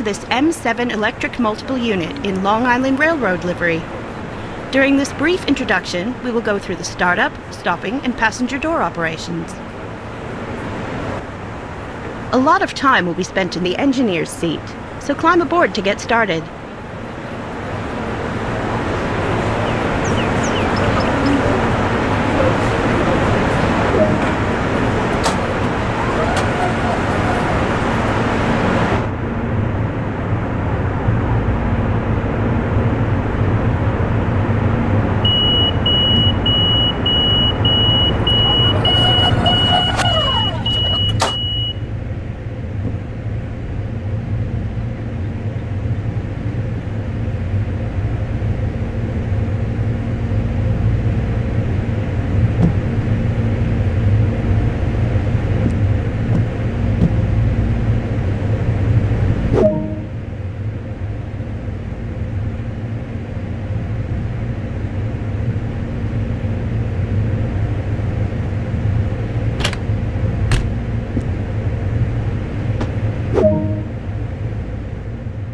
to this M7 electric multiple unit in Long Island Railroad livery. During this brief introduction, we will go through the startup, stopping, and passenger door operations. A lot of time will be spent in the engineer's seat, so climb aboard to get started.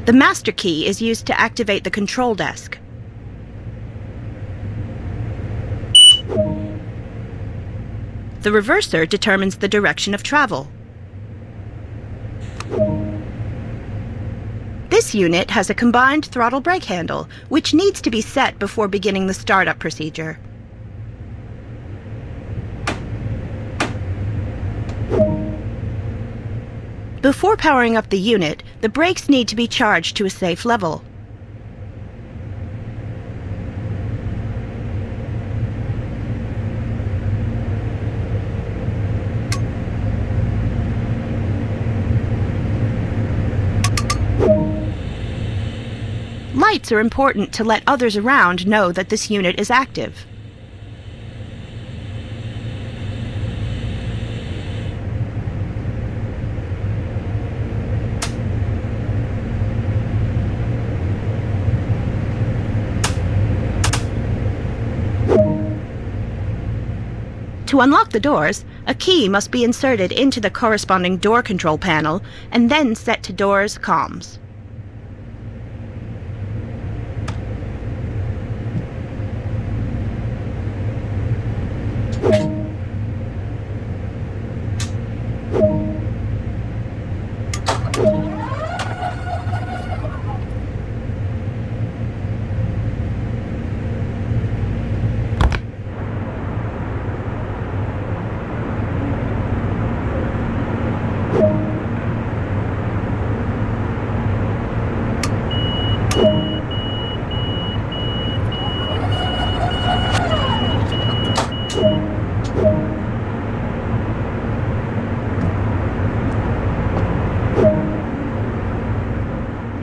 The master key is used to activate the control desk. The reverser determines the direction of travel. This unit has a combined throttle brake handle, which needs to be set before beginning the startup procedure. Before powering up the unit, the brakes need to be charged to a safe level. Lights are important to let others around know that this unit is active. To unlock the doors, a key must be inserted into the corresponding door control panel and then set to doors comms.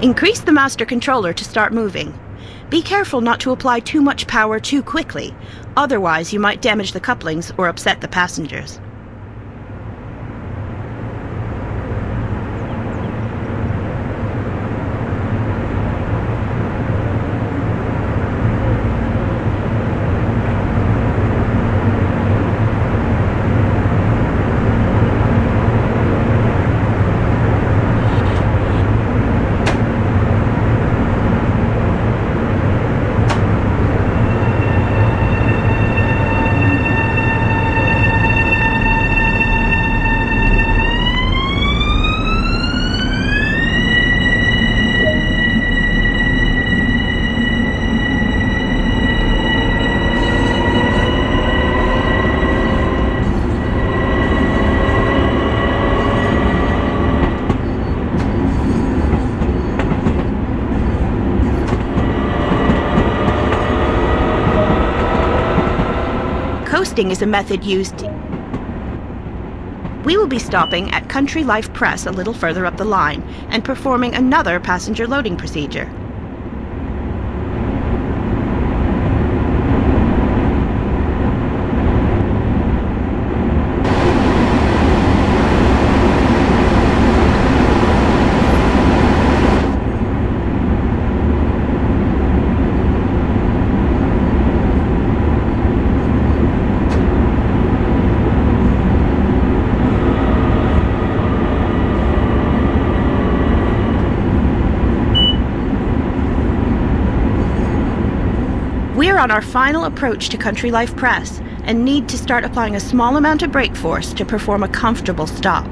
Increase the master controller to start moving. Be careful not to apply too much power too quickly, otherwise you might damage the couplings or upset the passengers. Coasting is a method used. We will be stopping at Country Life Press a little further up the line and performing another passenger loading procedure. On our final approach to Country Life Press and need to start applying a small amount of brake force to perform a comfortable stop.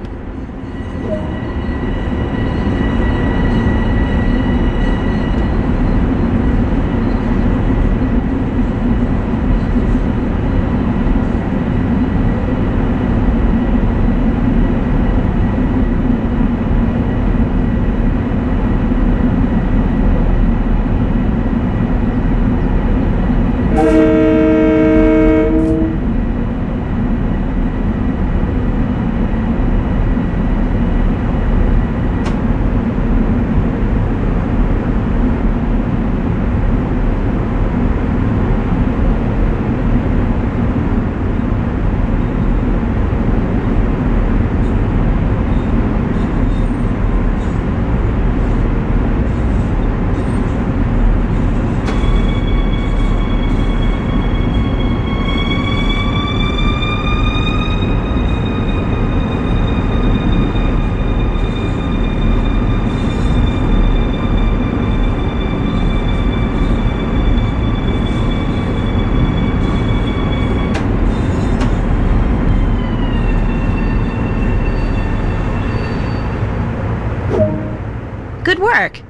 Good work!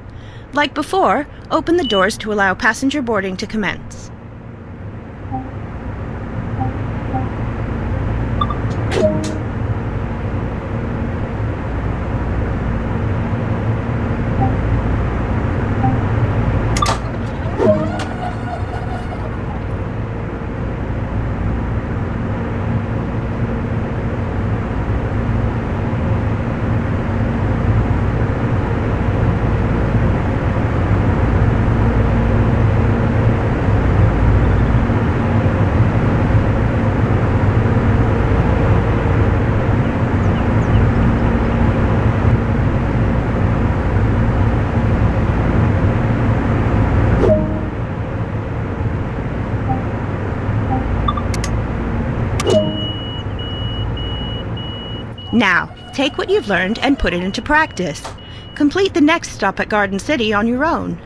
Like before, open the doors to allow passenger boarding to commence. Now, take what you've learned and put it into practice. Complete the next stop at Garden City on your own.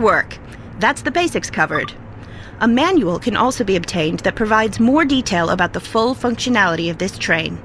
Work. That's the basics covered. A manual can also be obtained that provides more detail about the full functionality of this train.